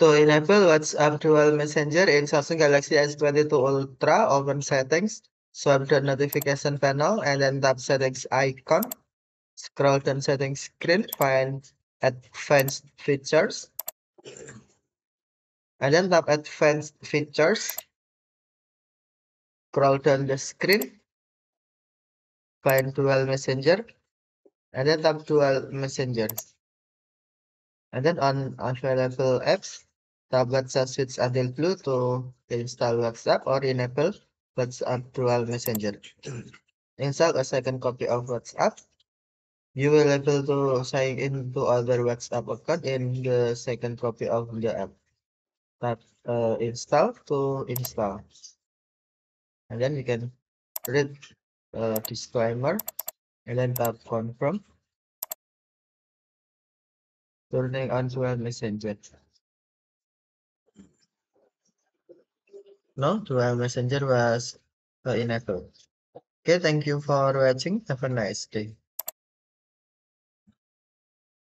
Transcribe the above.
To enable WhatsApp Dual Messenger in Samsung Galaxy S22 Ultra, open settings, swipe the notification panel, and then tap settings icon. Scroll down settings screen, find advanced features. And then tap advanced features. Scroll down the screen, find Dual Messenger, and then tap Dual Messenger. And then on available apps, tap WhatsApp switch until blue to install WhatsApp or enable WhatsApp Dual Messenger. install a second copy of WhatsApp. You will able to sign in to other WhatsApp account in the second copy of the app. Tap uh, install to install. And then you can read uh, disclaimer and then tap confirm turning on dual messenger. No, dual messenger was uh. Okay, thank you for watching. Have a nice day.